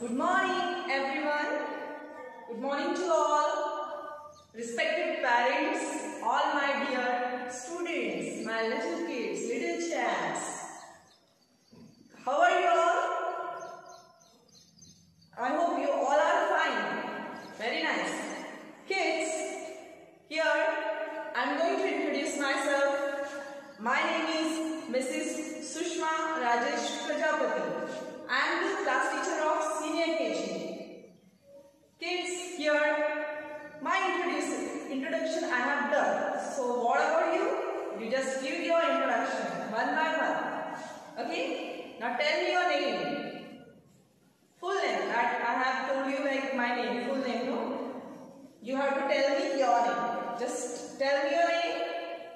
Good morning, everyone. Good morning to all. Respected parents, all my dear students, my little kids, little champs. How are you all? I hope you all are fine. Very nice. Kids, here I'm going to introduce myself. My name is Mrs. Sushma Rajesh Prajapati. I am the class teacher of senior KG. Kids, here my introduce, introduction I have done. So what about you? You just give your introduction one by one. Okay? Now tell me your name. Full name. That I have told you like my name, full name, no? You have to tell me your name. Just tell me your name.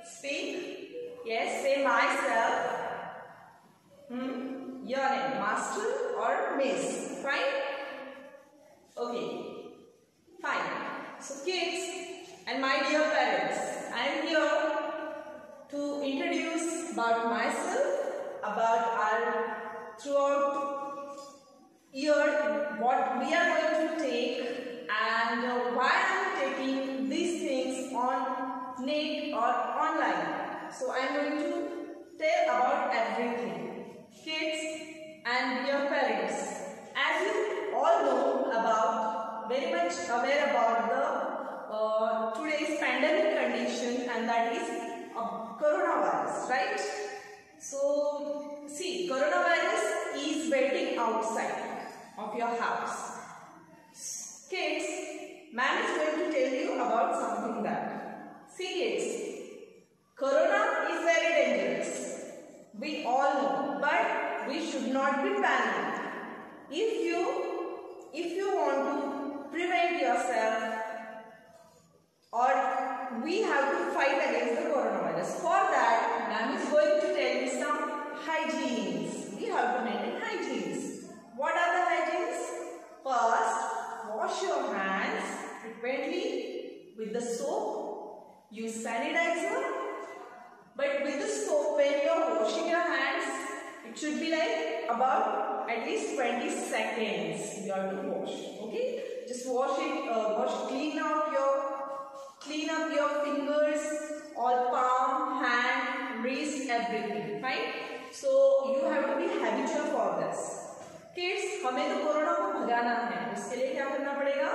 Speak. Yes, say myself. Hmm? Your name, master or miss. Fine? Okay. Fine. So kids and my dear parents, I am here to introduce about myself, about our throughout year what we are going to take and why I am taking these things on net or online. So I am going to tell about everything. Kids and your parents. As you very much aware about the uh, today's pandemic condition and that is uh, coronavirus, right? So, see, coronavirus is waiting outside of your house. Kids, ma'am is going to tell you about something that. See kids, corona is very dangerous. We all know, but we should not be panicked. If you, if you want to prevent yourself or we have to fight against the coronavirus. For that, ma'am is going to tell you some hygienes. We have to maintain hygienes. What are the hygienes? First, wash your hands frequently with the soap. Use sanitizer. But with the soap, when you are washing your hands, it should be like about at least 20 seconds you have to wash. Okay? Just wash it, uh, wash, clean out your Clean up your fingers, all palm, hand, wrist, everything. Fine? So you have to be habitual for this. Kids, हमें तो corona को भगाना है उसके लिए क्या करना पड़ेगा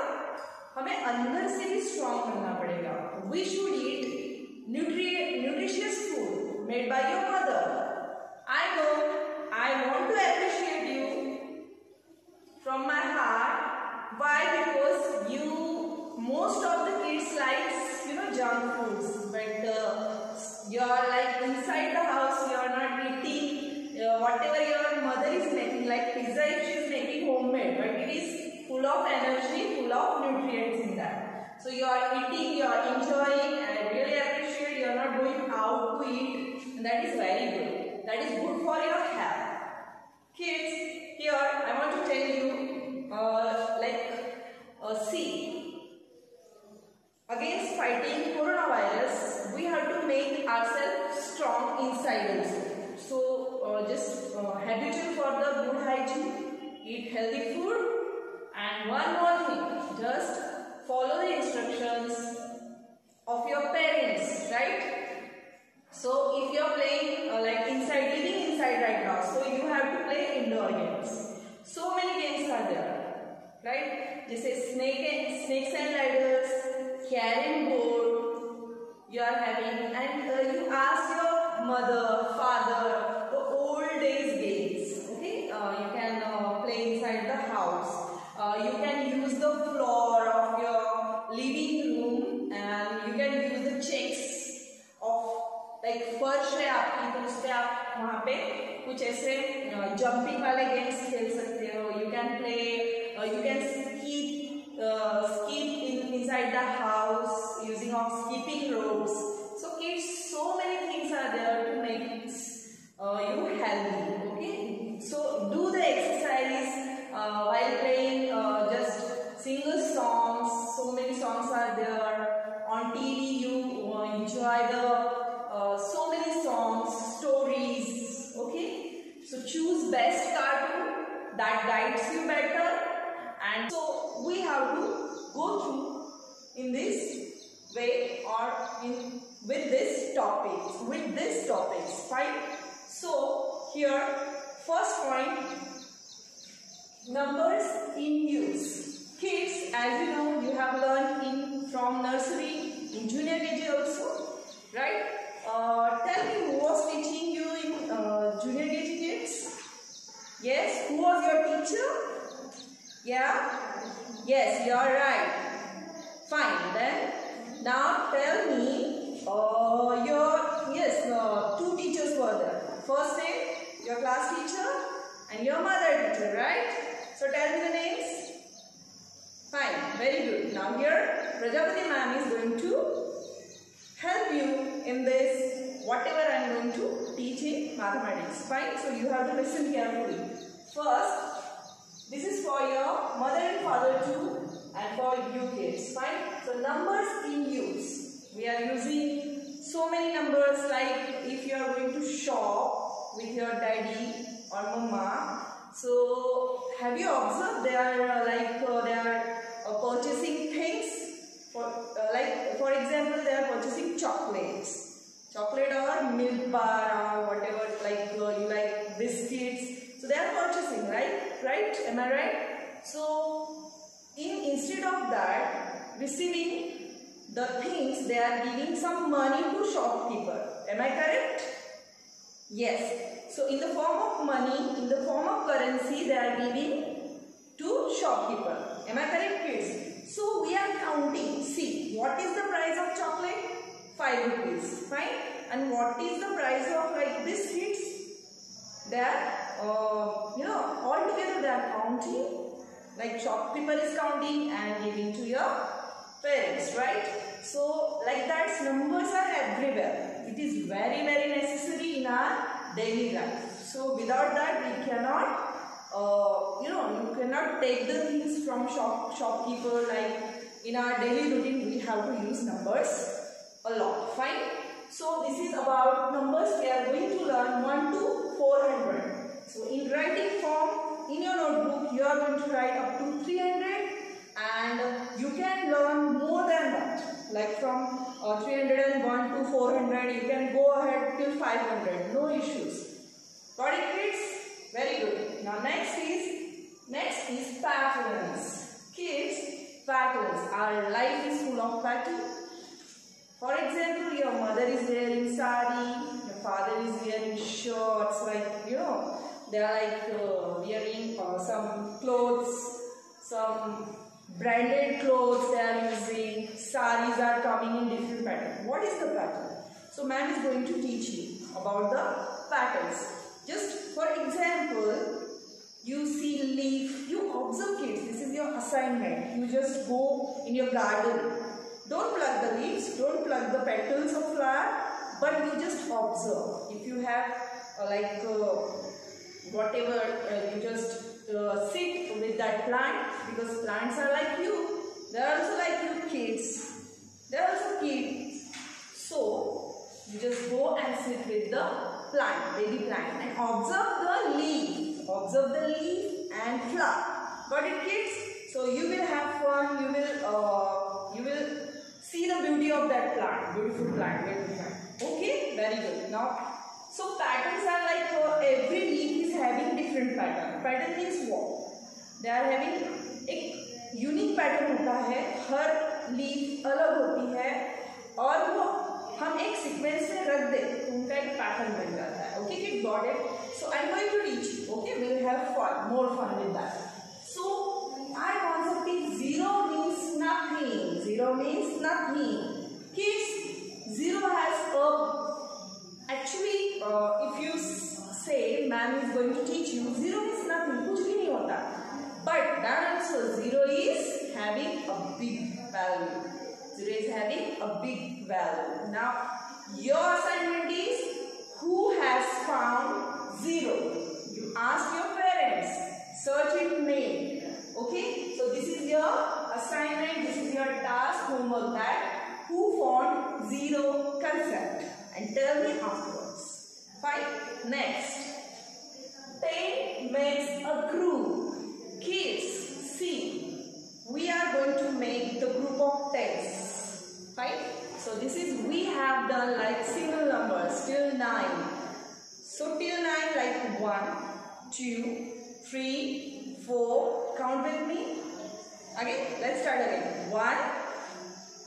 हमें अंदर से भी स्ट्रॉन्ग बनना पड़ेगा we should eat nutri nutritious food made by your mother. I know I want to appreciate you from my heart. Why? Because you, most of the kids likes, you know, junk foods. But uh, you are like inside the house, you are not eating uh, whatever your mother is making, like pizza if she is making homemade. But it is full of energy, full of nutrients in that. So you are eating, you are enjoying are going out to eat. And that is very good. That is good for your health. Kids here i want to tell you uh, like uh, see against fighting coronavirus we have to make ourselves strong inside also so uh, just uh, habitual for the good hygiene eat healthy food. And one more thing just follow the instructions of your parents right so if you are playing uh, like inside, living inside right now, so you have to play indoor games. So many games are there, right? Is snake and, snakes and ladders, carrom board. You are having, and uh, you ask your mother, father, the old days games. Okay, uh, you can uh, play inside the house. Uh, you can use the floor कुछ ऐसे jumping वाले games खेल सकते हो you can play you can skip skip in inside the house using of skipping ropes so kids so go through in this way or in with this topics with this topics fine. So here first point numbers in use. Kids as you know you have learned in from nursery in junior kg also right? Uh, tell me who was teaching you in uh, junior kg kids? Yes who was your teacher? Yeah yes you are right. Fine then. Now tell me oh, your yes uh, two teachers were there. First name your class teacher and your mother teacher right? So tell me the names. Fine very good. Now here prajapati ma'am is going to help you in this whatever i am going to teach in mathematics. Fine so you have to listen carefully first this is for your mother and father too and for fine so numbers in use we are using so many numbers like if you are going to shop with your daddy or mama so have you observed they are uh, like uh, they are uh, purchasing things for uh, like for example they are purchasing chocolates. Chocolate or milk bar or whatever like uh, you like biscuits. So they are purchasing right? Right? Am i right? So in instead of that receiving the things they are giving some money to shopkeeper. Am i correct? Yes. So in the form of money in the form of currency they are giving to shopkeeper. Am i correct kids? So we are counting. See what is the price of chocolate? 5 rupees. Fine? And what is the price of like biscuits? They are uh, you know all together they are counting like shopkeeper is counting and giving to your parents right? So like that numbers are everywhere. It is very very necessary in our daily life. So without that we cannot uh, you know you cannot take the things from shop shopkeeper. Like in our daily routine we have to use numbers a lot. Fine? So this is about numbers. We are going to learn 1 to 400 so in writing form in your notebook you are going to write up to 300 and you can learn more than that. Like from uh, 301 to 400 you can go ahead till 500 no issues. Got it kids? Very good. Now next is next is patterns. Kids patterns. Our life is full of patterns for example your mother is wearing sari your father is wearing shorts like you know they are like uh, wearing uh, some clothes some branded clothes they are using. Saris are coming in different pattern. What is the pattern? So ma'am is going to teach you about the patterns. Just for example you see leaf you observe kids. This is your assignment. You just go in your garden. Don't pluck the leaves don't pluck the petals of flower but you just observe. If you have uh, like uh, whatever uh, you just uh, sit with that plant because plants are like you. They are also like you kids. They are also kids. So you just go and sit with the plant baby plant and observe the leaf. Observe the leaf and flower. Got it kids? So you will have fun. You will uh, you will see the beauty of that plant. Beautiful plant beautiful plant. Okay? Very good. Now so patterns are like uh, every leaf having different pattern pattern means walk they are having एक unique pattern होता है। हर leave अलग होती है और वो हम एक सिक्वेंस में रख दें तो उनका एक पैटर्न बन जाता है। Okay it got it so I going to reach okay will have for more fun with that so I concept is zero means nothing zero means nothing किस zero has going to teach you zero is nothing कुछ भी नहीं होता but that also zero is having a big value zero is having a big value now your assignment is who has found zero you ask your parents search it name okay so this is your assignment this is your task homework that who found zero concept and tell me afterwards fine next group kids see we are going to make the group of tens. Right so this is we have done like single numbers till 9 so till 9 like one, two, three, four. count with me. Again let's start again. One,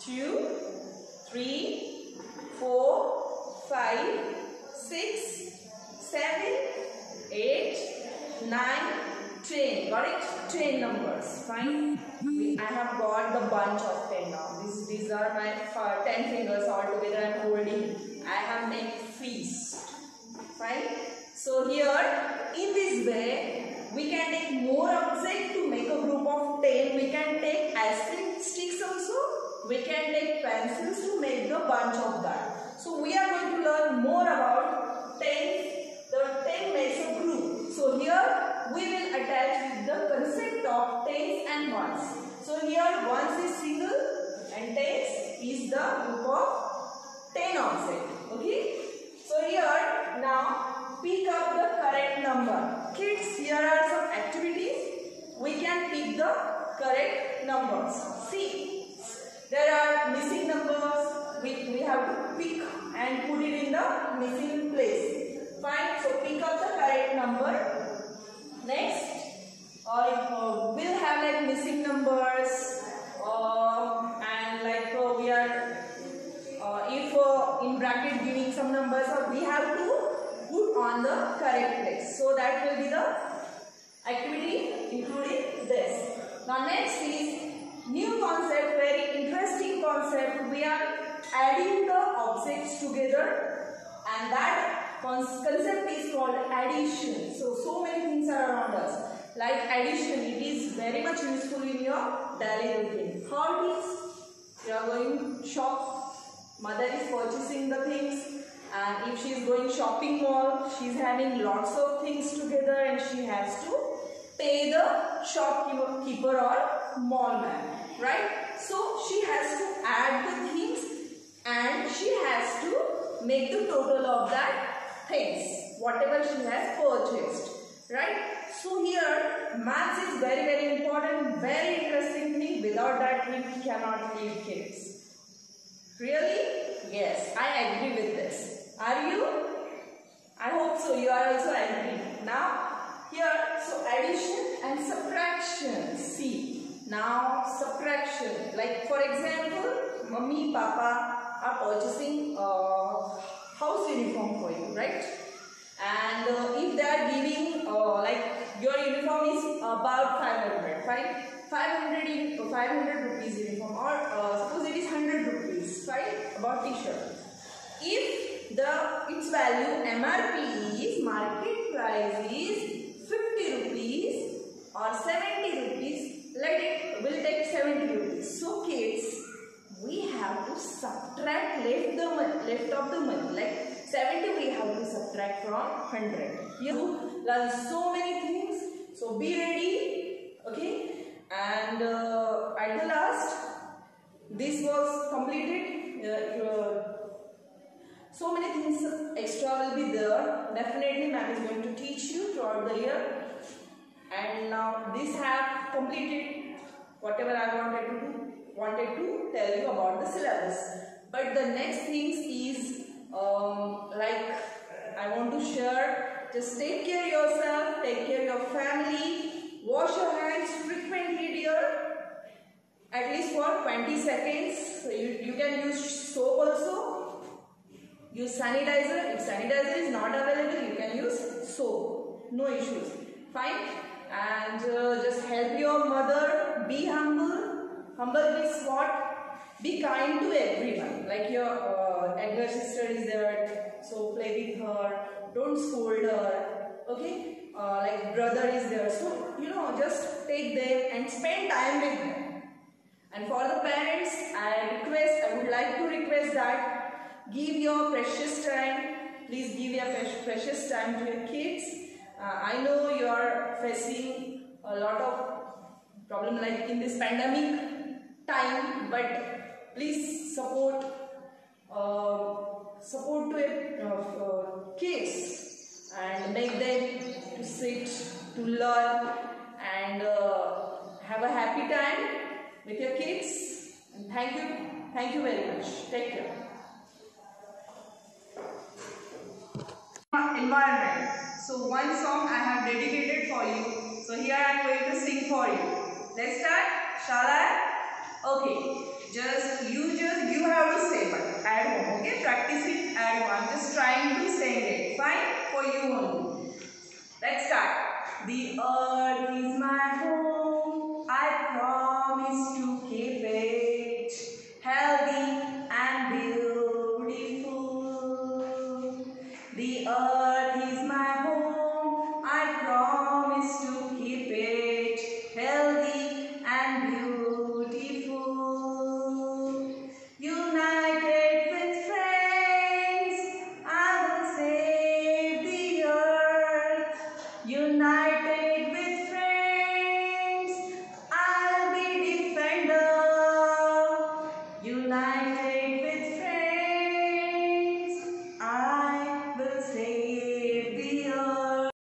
two, three, four, five, six, seven, eight, nine. 10. Got it? 10 numbers. Fine. We, I have got the bunch of 10 now. These, these are my five, 10 fingers all together I am holding. I have made feast. Fine. So here, in this way, we can take more objects to make a group of 10. We can take aspirin sticks also. We can take pencils to make the bunch of that. So we are going to learn more about 10. The 10 makes a group. So here we will attach with the concept of tens and ones. So here ones is single and tens is the group of 10 object. Okay. So here now pick up the correct number. Kids here are some activities. We can pick the correct numbers. See there are missing numbers. We, we have to pick and put it in the missing place. Fine. So pick up the correct number. Next, uh, we'll have like missing numbers uh, and like uh, we are uh, if uh, in bracket giving some numbers uh, we have to put on the correct place. So that will be the activity including this. Now next is new concept, very interesting concept. We are adding the objects together and that concept is called addition. So, so many things are around us. Like addition, it is very much useful in your daily routine. How? You are going shop, mother is purchasing the things and if she is going shopping mall, she is having lots of things together and she has to pay the shopkeeper or mall man, right? So she has to add the things and she has to make the total of that things, whatever she has purchased, right? So here, maths is very very important, very interesting thing. Without that, we cannot leave kids. Really? Yes, I agree with this. Are you? I hope so. You are also agree. Now, here, so addition and subtraction. See, now subtraction. Like for example, mummy, papa are purchasing a house uniform for you, right? And uh, if they are giving uh, like your uniform is about 500, fine? 500 in 500 rupees uniform or uh, suppose it is 100 rupees, fine? About t-shirt. If the its value MRP is market price is 50 rupees or 70 rupees, let it will take 70 rupees. So kids, we have to subtract left the left of the money like 70 we have to subtract from 100. You learn so many things. So be ready. Okay. And uh, at the last, this was completed. Uh, so many things extra will be there. Definitely ma'am is going to teach you throughout the year. And now this have completed whatever I wanted to do, wanted to tell you about the syllabus. But the next things is um, like I want to share just take care yourself, take care of your family, wash your hands frequently dear at least for 20 seconds. You, you can use soap also. Use sanitizer. If sanitizer is not available, you can use soap. No issues. Fine. And uh, just help your mother. Be humble. Humble means what? Be kind to everyone. Like your uh, elder sister is there, so play with her. Don't scold her. Okay? Uh, like brother is there. So, you know, just take them and spend time with them. And for the parents, I request, I would like to request that give your precious time. Please give your precious time to your kids. Uh, I know you are facing a lot of problem like in this pandemic time, but please support uh, support to uh, kids and make them to sit, to learn and uh, have a happy time with your kids. And thank you. Thank you very much. Take care. Environment. So one song I have dedicated for you. So here I am going to sing for you. Let's start. Shall I? Okay. Just you just you have to say but at home. Okay. Practice it at home. I'm just trying to sing it. Fine for you only. Let's start. The earth is my